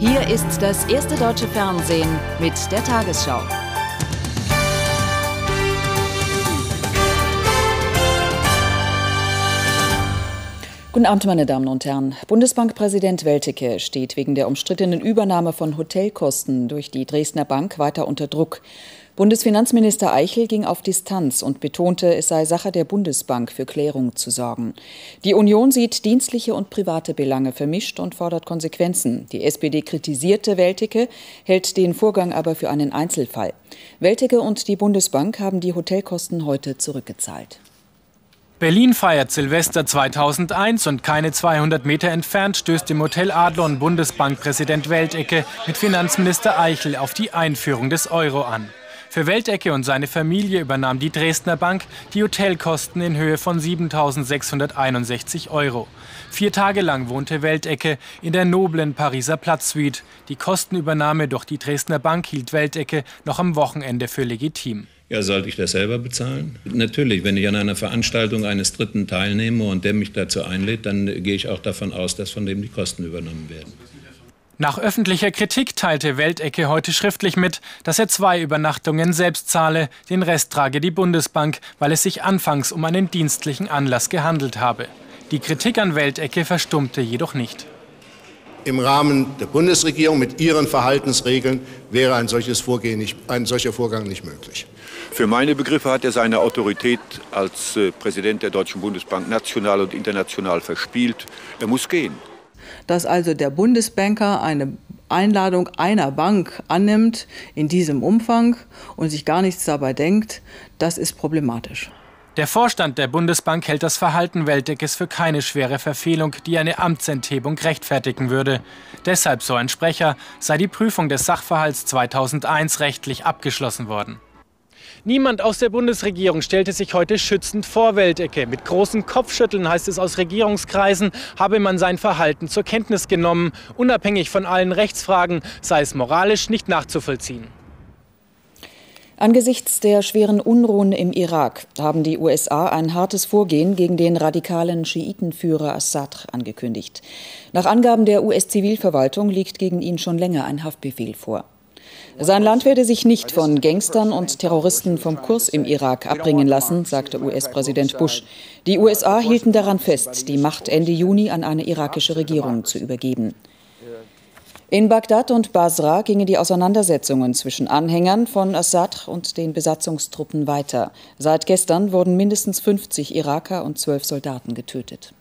Hier ist das erste deutsche Fernsehen mit der Tagesschau. Guten Abend, meine Damen und Herren. Bundesbankpräsident Weltecke steht wegen der umstrittenen Übernahme von Hotelkosten durch die Dresdner Bank weiter unter Druck. Bundesfinanzminister Eichel ging auf Distanz und betonte, es sei Sache der Bundesbank, für Klärung zu sorgen. Die Union sieht dienstliche und private Belange vermischt und fordert Konsequenzen. Die SPD kritisierte Weltecke, hält den Vorgang aber für einen Einzelfall. Weltecke und die Bundesbank haben die Hotelkosten heute zurückgezahlt. Berlin feiert Silvester 2001 und keine 200 Meter entfernt stößt im Hotel Adlon Bundesbankpräsident Weltecke mit Finanzminister Eichel auf die Einführung des Euro an. Für Weltecke und seine Familie übernahm die Dresdner Bank die Hotelkosten in Höhe von 7.661 Euro. Vier Tage lang wohnte Weltecke in der noblen Pariser Platzsuite. Die Kostenübernahme durch die Dresdner Bank hielt Weltecke noch am Wochenende für legitim. Ja, sollte ich das selber bezahlen? Natürlich, wenn ich an einer Veranstaltung eines Dritten teilnehme und der mich dazu einlädt, dann gehe ich auch davon aus, dass von dem die Kosten übernommen werden. Nach öffentlicher Kritik teilte Weltecke heute schriftlich mit, dass er zwei Übernachtungen selbst zahle, den Rest trage die Bundesbank, weil es sich anfangs um einen dienstlichen Anlass gehandelt habe. Die Kritik an Weltecke verstummte jedoch nicht. Im Rahmen der Bundesregierung mit ihren Verhaltensregeln wäre ein, solches Vorgehen nicht, ein solcher Vorgang nicht möglich. Für meine Begriffe hat er seine Autorität als äh, Präsident der Deutschen Bundesbank national und international verspielt. Er muss gehen dass also der Bundesbanker eine Einladung einer Bank annimmt in diesem Umfang und sich gar nichts dabei denkt, das ist problematisch. Der Vorstand der Bundesbank hält das Verhalten Weltdeckes für keine schwere Verfehlung, die eine Amtsenthebung rechtfertigen würde. Deshalb, so ein Sprecher, sei die Prüfung des Sachverhalts 2001 rechtlich abgeschlossen worden. Niemand aus der Bundesregierung stellte sich heute schützend vor Weltecke. Mit großen Kopfschütteln heißt es aus Regierungskreisen, habe man sein Verhalten zur Kenntnis genommen. Unabhängig von allen Rechtsfragen sei es moralisch nicht nachzuvollziehen. Angesichts der schweren Unruhen im Irak haben die USA ein hartes Vorgehen gegen den radikalen Schiitenführer Assad angekündigt. Nach Angaben der US-Zivilverwaltung liegt gegen ihn schon länger ein Haftbefehl vor. Sein Land werde sich nicht von Gangstern und Terroristen vom Kurs im Irak abbringen lassen, sagte US-Präsident Bush. Die USA hielten daran fest, die Macht Ende Juni an eine irakische Regierung zu übergeben. In Bagdad und Basra gingen die Auseinandersetzungen zwischen Anhängern von Assad und den Besatzungstruppen weiter. Seit gestern wurden mindestens 50 Iraker und zwölf Soldaten getötet.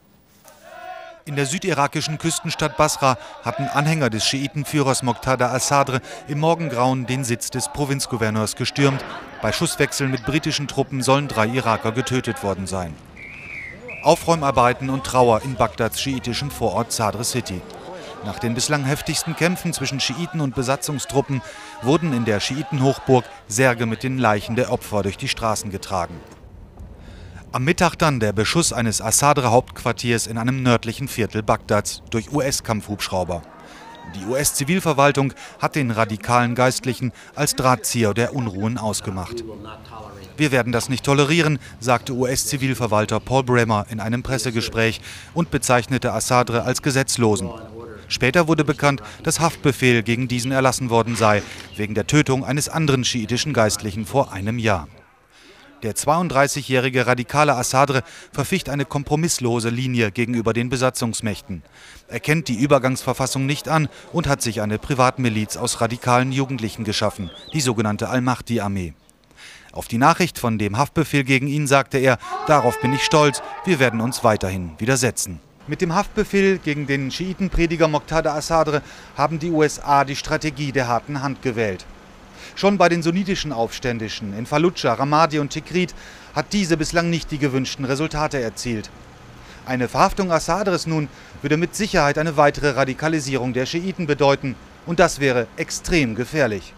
In der südirakischen Küstenstadt Basra hatten Anhänger des Schiitenführers Moqtada al-Sadr im Morgengrauen den Sitz des Provinzgouverneurs gestürmt. Bei Schusswechseln mit britischen Truppen sollen drei Iraker getötet worden sein. Aufräumarbeiten und Trauer in Bagdads schiitischen Vorort Sadr City. Nach den bislang heftigsten Kämpfen zwischen Schiiten und Besatzungstruppen wurden in der Schiitenhochburg Särge mit den Leichen der Opfer durch die Straßen getragen. Am Mittag dann der Beschuss eines Assadre-Hauptquartiers in einem nördlichen Viertel Bagdads durch US-Kampfhubschrauber. Die US-Zivilverwaltung hat den radikalen Geistlichen als Drahtzieher der Unruhen ausgemacht. Wir werden das nicht tolerieren, sagte US-Zivilverwalter Paul Bremer in einem Pressegespräch und bezeichnete Assadre als Gesetzlosen. Später wurde bekannt, dass Haftbefehl gegen diesen erlassen worden sei, wegen der Tötung eines anderen schiitischen Geistlichen vor einem Jahr. Der 32-jährige radikale Assadre verficht eine kompromisslose Linie gegenüber den Besatzungsmächten. Er kennt die Übergangsverfassung nicht an und hat sich eine Privatmiliz aus radikalen Jugendlichen geschaffen, die sogenannte Al-Mahdi-Armee. Auf die Nachricht von dem Haftbefehl gegen ihn sagte er, darauf bin ich stolz, wir werden uns weiterhin widersetzen. Mit dem Haftbefehl gegen den Schiitenprediger Moqtada Assadre haben die USA die Strategie der harten Hand gewählt. Schon bei den sunnitischen Aufständischen in Fallujah, Ramadi und Tikrit hat diese bislang nicht die gewünschten Resultate erzielt. Eine Verhaftung Assadres nun würde mit Sicherheit eine weitere Radikalisierung der Schiiten bedeuten. Und das wäre extrem gefährlich.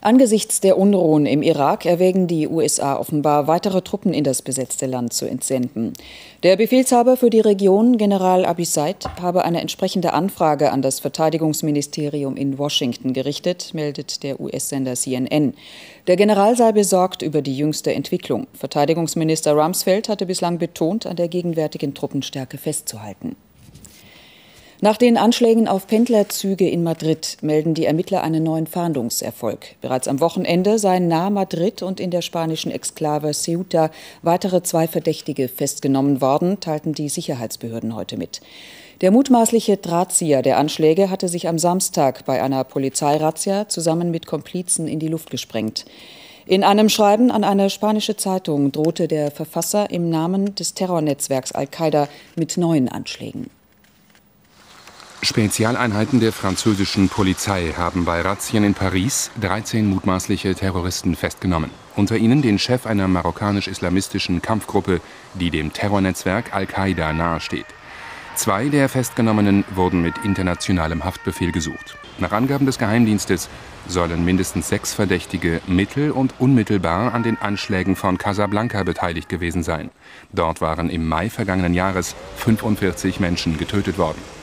Angesichts der Unruhen im Irak erwägen die USA offenbar, weitere Truppen in das besetzte Land zu entsenden. Der Befehlshaber für die Region, General Abisaid, habe eine entsprechende Anfrage an das Verteidigungsministerium in Washington gerichtet, meldet der US-Sender CNN. Der General sei besorgt über die jüngste Entwicklung. Verteidigungsminister Rumsfeld hatte bislang betont, an der gegenwärtigen Truppenstärke festzuhalten. Nach den Anschlägen auf Pendlerzüge in Madrid melden die Ermittler einen neuen Fahndungserfolg. Bereits am Wochenende seien nahe Madrid und in der spanischen Exklave Ceuta weitere zwei Verdächtige festgenommen worden, teilten die Sicherheitsbehörden heute mit. Der mutmaßliche Drahtzieher der Anschläge hatte sich am Samstag bei einer Polizeirazzia zusammen mit Komplizen in die Luft gesprengt. In einem Schreiben an eine spanische Zeitung drohte der Verfasser im Namen des Terrornetzwerks Al-Qaida mit neuen Anschlägen. Spezialeinheiten der französischen Polizei haben bei Razzien in Paris 13 mutmaßliche Terroristen festgenommen. Unter ihnen den Chef einer marokkanisch-islamistischen Kampfgruppe, die dem Terrornetzwerk Al-Qaida nahesteht. Zwei der Festgenommenen wurden mit internationalem Haftbefehl gesucht. Nach Angaben des Geheimdienstes sollen mindestens sechs Verdächtige mittel- und unmittelbar an den Anschlägen von Casablanca beteiligt gewesen sein. Dort waren im Mai vergangenen Jahres 45 Menschen getötet worden.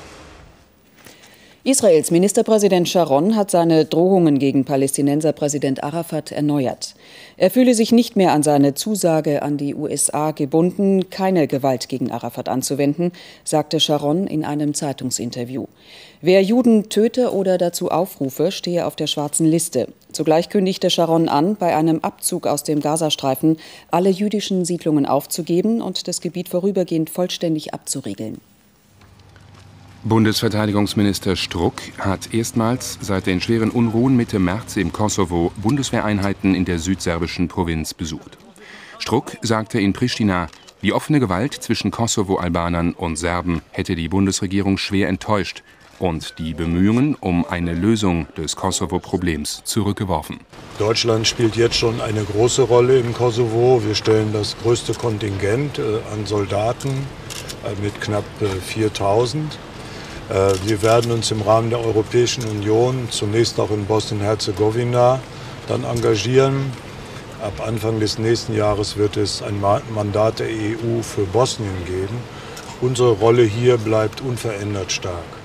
Israels Ministerpräsident Sharon hat seine Drohungen gegen Palästinenserpräsident Arafat erneuert. Er fühle sich nicht mehr an seine Zusage an die USA gebunden, keine Gewalt gegen Arafat anzuwenden, sagte Sharon in einem Zeitungsinterview. Wer Juden töte oder dazu aufrufe, stehe auf der schwarzen Liste. Zugleich kündigte Sharon an, bei einem Abzug aus dem Gazastreifen alle jüdischen Siedlungen aufzugeben und das Gebiet vorübergehend vollständig abzuriegeln. Bundesverteidigungsminister Struck hat erstmals seit den schweren Unruhen Mitte März im Kosovo Bundeswehreinheiten in der südserbischen Provinz besucht. Struck sagte in Pristina, die offene Gewalt zwischen Kosovo-Albanern und Serben hätte die Bundesregierung schwer enttäuscht und die Bemühungen um eine Lösung des Kosovo-Problems zurückgeworfen. Deutschland spielt jetzt schon eine große Rolle im Kosovo. Wir stellen das größte Kontingent äh, an Soldaten äh, mit knapp äh, 4000. Äh, wir werden uns im Rahmen der Europäischen Union zunächst auch in Bosnien-Herzegowina dann engagieren. Ab Anfang des nächsten Jahres wird es ein Mandat der EU für Bosnien geben. Unsere Rolle hier bleibt unverändert stark.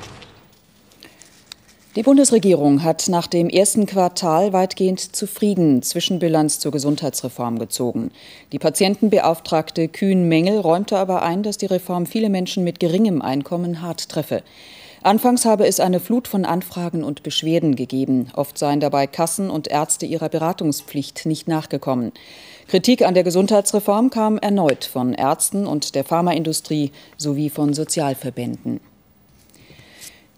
Die Bundesregierung hat nach dem ersten Quartal weitgehend zufrieden Zwischenbilanz zur Gesundheitsreform gezogen. Die Patientenbeauftragte Kühn Mengel räumte aber ein, dass die Reform viele Menschen mit geringem Einkommen hart treffe. Anfangs habe es eine Flut von Anfragen und Beschwerden gegeben. Oft seien dabei Kassen und Ärzte ihrer Beratungspflicht nicht nachgekommen. Kritik an der Gesundheitsreform kam erneut von Ärzten und der Pharmaindustrie sowie von Sozialverbänden.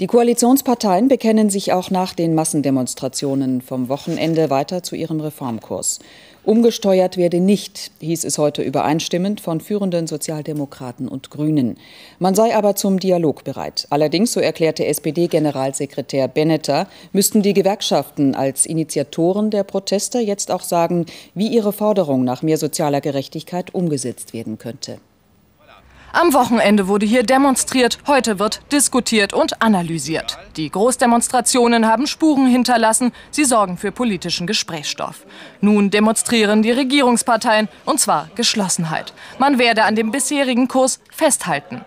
Die Koalitionsparteien bekennen sich auch nach den Massendemonstrationen vom Wochenende weiter zu ihrem Reformkurs. Umgesteuert werde nicht, hieß es heute übereinstimmend von führenden Sozialdemokraten und Grünen. Man sei aber zum Dialog bereit. Allerdings, so erklärte SPD-Generalsekretär Benneter, müssten die Gewerkschaften als Initiatoren der Proteste jetzt auch sagen, wie ihre Forderung nach mehr sozialer Gerechtigkeit umgesetzt werden könnte. Am Wochenende wurde hier demonstriert, heute wird diskutiert und analysiert. Die Großdemonstrationen haben Spuren hinterlassen, sie sorgen für politischen Gesprächsstoff. Nun demonstrieren die Regierungsparteien, und zwar Geschlossenheit. Man werde an dem bisherigen Kurs festhalten.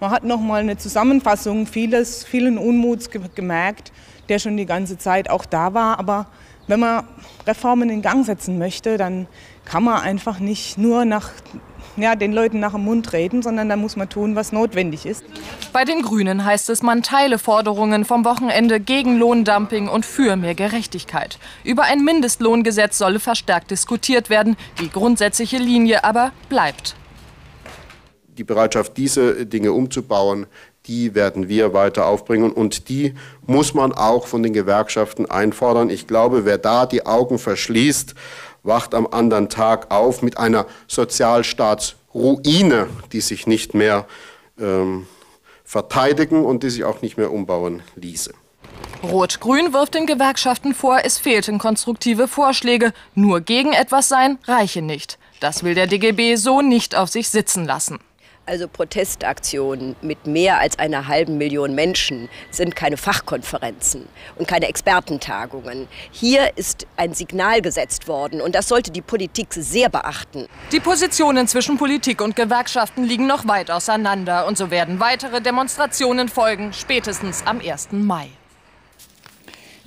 Man hat noch mal eine Zusammenfassung vieles, vielen Unmuts gemerkt, der schon die ganze Zeit auch da war. Aber wenn man Reformen in Gang setzen möchte, dann kann man einfach nicht nur nach ja, den Leuten nach dem Mund reden, sondern da muss man tun, was notwendig ist. Bei den Grünen heißt es, man teile Forderungen vom Wochenende gegen Lohndumping und für mehr Gerechtigkeit. Über ein Mindestlohngesetz solle verstärkt diskutiert werden. Die grundsätzliche Linie aber bleibt. Die Bereitschaft, diese Dinge umzubauen, die werden wir weiter aufbringen und die muss man auch von den Gewerkschaften einfordern. Ich glaube, wer da die Augen verschließt, wacht am anderen Tag auf mit einer Sozialstaatsruine, die sich nicht mehr ähm, verteidigen und die sich auch nicht mehr umbauen ließe. Rot-Grün wirft den Gewerkschaften vor, es fehlten konstruktive Vorschläge. Nur gegen etwas sein reiche nicht. Das will der DGB so nicht auf sich sitzen lassen. Also Protestaktionen mit mehr als einer halben Million Menschen sind keine Fachkonferenzen und keine Expertentagungen. Hier ist ein Signal gesetzt worden und das sollte die Politik sehr beachten. Die Positionen zwischen Politik und Gewerkschaften liegen noch weit auseinander und so werden weitere Demonstrationen folgen, spätestens am 1. Mai.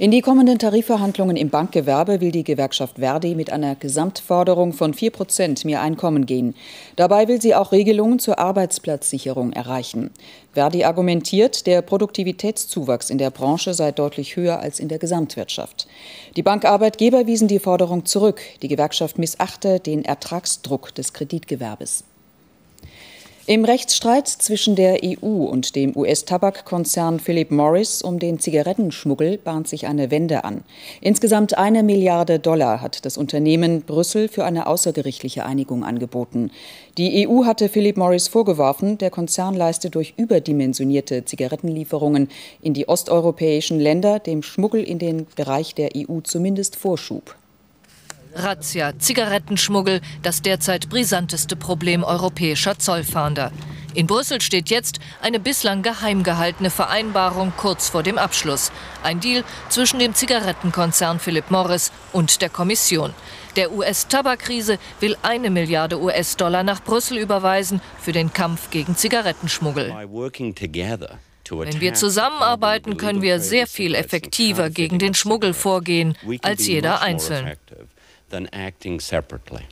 In die kommenden Tarifverhandlungen im Bankgewerbe will die Gewerkschaft Verdi mit einer Gesamtforderung von 4 Prozent mehr Einkommen gehen. Dabei will sie auch Regelungen zur Arbeitsplatzsicherung erreichen. Verdi argumentiert, der Produktivitätszuwachs in der Branche sei deutlich höher als in der Gesamtwirtschaft. Die Bankarbeitgeber wiesen die Forderung zurück. Die Gewerkschaft missachte den Ertragsdruck des Kreditgewerbes. Im Rechtsstreit zwischen der EU und dem US-Tabakkonzern Philip Morris um den Zigarettenschmuggel bahnt sich eine Wende an. Insgesamt eine Milliarde Dollar hat das Unternehmen Brüssel für eine außergerichtliche Einigung angeboten. Die EU hatte Philip Morris vorgeworfen, der Konzern leiste durch überdimensionierte Zigarettenlieferungen in die osteuropäischen Länder dem Schmuggel in den Bereich der EU zumindest Vorschub. Razzia, Zigarettenschmuggel, das derzeit brisanteste Problem europäischer Zollfahnder. In Brüssel steht jetzt eine bislang geheim gehaltene Vereinbarung kurz vor dem Abschluss. Ein Deal zwischen dem Zigarettenkonzern Philip Morris und der Kommission. Der US-Tabakkrise will eine Milliarde US-Dollar nach Brüssel überweisen für den Kampf gegen Zigarettenschmuggel. Wenn wir zusammenarbeiten, können wir sehr viel effektiver gegen den Schmuggel vorgehen als jeder einzeln than acting separately.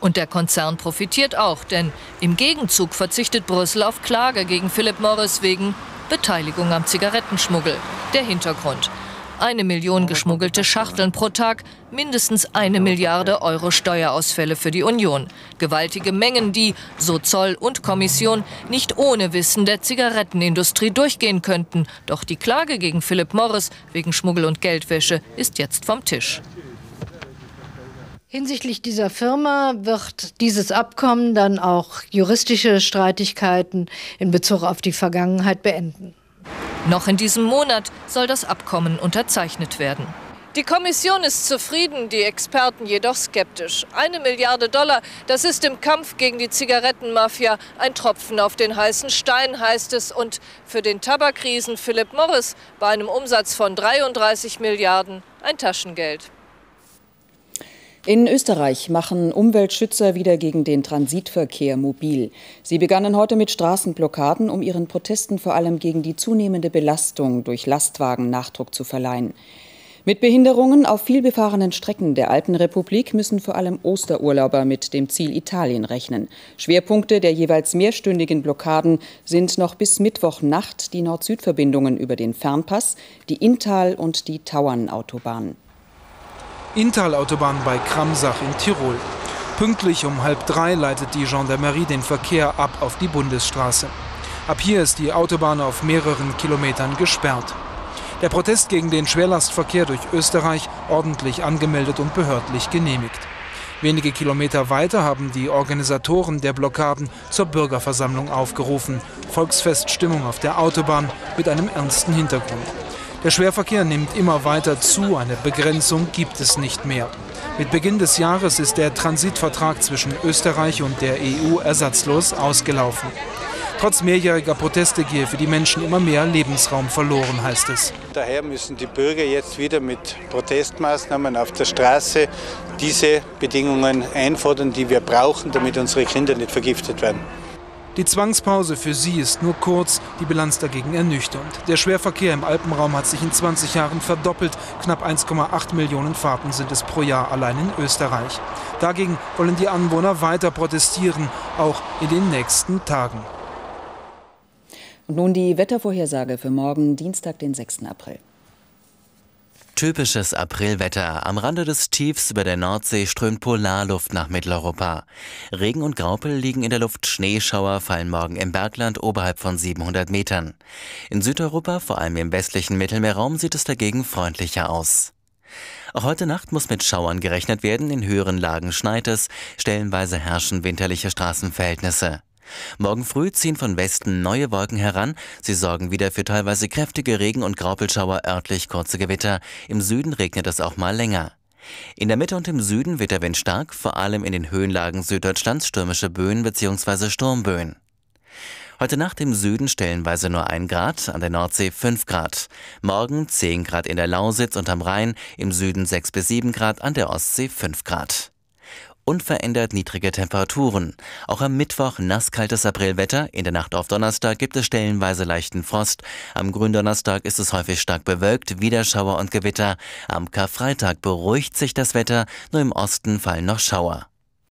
Und der Konzern profitiert auch, denn im Gegenzug verzichtet Brüssel auf Klage gegen Philip Morris wegen Beteiligung am Zigarettenschmuggel. Der Hintergrund. Eine Million geschmuggelte Schachteln pro Tag, mindestens eine Milliarde Euro Steuerausfälle für die Union. Gewaltige Mengen, die, so Zoll und Kommission, nicht ohne Wissen der Zigarettenindustrie durchgehen könnten. Doch die Klage gegen Philip Morris wegen Schmuggel und Geldwäsche ist jetzt vom Tisch. Hinsichtlich dieser Firma wird dieses Abkommen dann auch juristische Streitigkeiten in Bezug auf die Vergangenheit beenden. Noch in diesem Monat soll das Abkommen unterzeichnet werden. Die Kommission ist zufrieden, die Experten jedoch skeptisch. Eine Milliarde Dollar, das ist im Kampf gegen die Zigarettenmafia ein Tropfen auf den heißen Stein, heißt es. Und für den Tabakriesen Philip Morris bei einem Umsatz von 33 Milliarden ein Taschengeld. In Österreich machen Umweltschützer wieder gegen den Transitverkehr mobil. Sie begannen heute mit Straßenblockaden, um ihren Protesten vor allem gegen die zunehmende Belastung durch Lastwagen Nachdruck zu verleihen. Mit Behinderungen auf vielbefahrenen Strecken der Alten Republik müssen vor allem Osterurlauber mit dem Ziel Italien rechnen. Schwerpunkte der jeweils mehrstündigen Blockaden sind noch bis Mittwochnacht die Nord-Süd-Verbindungen über den Fernpass, die Inntal- und die Tauernautobahn. Inntal-Autobahn bei Kramsach in Tirol. Pünktlich um halb drei leitet die Gendarmerie den Verkehr ab auf die Bundesstraße. Ab hier ist die Autobahn auf mehreren Kilometern gesperrt. Der Protest gegen den Schwerlastverkehr durch Österreich ordentlich angemeldet und behördlich genehmigt. Wenige Kilometer weiter haben die Organisatoren der Blockaden zur Bürgerversammlung aufgerufen. Volksfeststimmung auf der Autobahn mit einem ernsten Hintergrund. Der Schwerverkehr nimmt immer weiter zu, eine Begrenzung gibt es nicht mehr. Mit Beginn des Jahres ist der Transitvertrag zwischen Österreich und der EU ersatzlos ausgelaufen. Trotz mehrjähriger Proteste gehe für die Menschen immer mehr Lebensraum verloren, heißt es. Daher müssen die Bürger jetzt wieder mit Protestmaßnahmen auf der Straße diese Bedingungen einfordern, die wir brauchen, damit unsere Kinder nicht vergiftet werden. Die Zwangspause für sie ist nur kurz, die Bilanz dagegen ernüchternd. Der Schwerverkehr im Alpenraum hat sich in 20 Jahren verdoppelt. Knapp 1,8 Millionen Fahrten sind es pro Jahr allein in Österreich. Dagegen wollen die Anwohner weiter protestieren, auch in den nächsten Tagen. Und nun die Wettervorhersage für morgen, Dienstag, den 6. April. Typisches Aprilwetter. Am Rande des Tiefs über der Nordsee strömt Polarluft nach Mitteleuropa. Regen und Graupel liegen in der Luft, Schneeschauer fallen morgen im Bergland oberhalb von 700 Metern. In Südeuropa, vor allem im westlichen Mittelmeerraum, sieht es dagegen freundlicher aus. Auch heute Nacht muss mit Schauern gerechnet werden, in höheren Lagen schneit es, stellenweise herrschen winterliche Straßenverhältnisse. Morgen früh ziehen von Westen neue Wolken heran. Sie sorgen wieder für teilweise kräftige Regen- und Graupelschauer, örtlich kurze Gewitter. Im Süden regnet es auch mal länger. In der Mitte und im Süden wird der Wind stark, vor allem in den Höhenlagen Süddeutschlands stürmische Böen bzw. Sturmböen. Heute Nacht im Süden stellenweise nur 1 Grad, an der Nordsee 5 Grad. Morgen 10 Grad in der Lausitz und am Rhein, im Süden 6 bis 7 Grad, an der Ostsee 5 Grad. Unverändert niedrige Temperaturen. Auch am Mittwoch nasskaltes Aprilwetter. In der Nacht auf Donnerstag gibt es stellenweise leichten Frost. Am Gründonnerstag ist es häufig stark bewölkt, Wiederschauer und Gewitter. Am Karfreitag beruhigt sich das Wetter, nur im Osten fallen noch Schauer.